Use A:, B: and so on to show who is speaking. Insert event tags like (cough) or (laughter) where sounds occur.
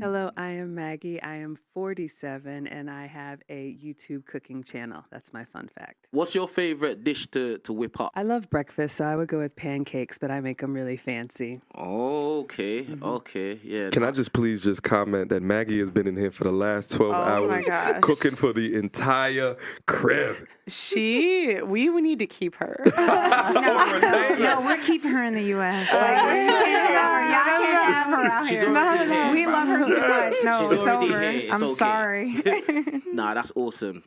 A: Hello, I am Maggie. I am 47 and I have a YouTube cooking channel. That's my fun fact.
B: What's your favorite dish to, to whip up?
A: I love breakfast, so I would go with pancakes, but I make them really fancy.
B: Okay,
A: Mm-hmm.
B: okay, yeah.
C: Can
B: no.
C: I just please just comment that Maggie has been in here for the last 12
D: Oh
C: hours cooking for the entire crib.
D: She, we would need to keep her. (laughs)
E: No, we're keeping her in the U.S. (laughs) Like, we can't have her. Yeah, I can't have her out
B: She's
E: here.
B: already.
E: We love her too much. No,
B: She's
E: it's
B: already
E: over.
B: here. It's
E: I'm
B: okay.
E: sorry. (laughs)
B: Nah, that's awesome.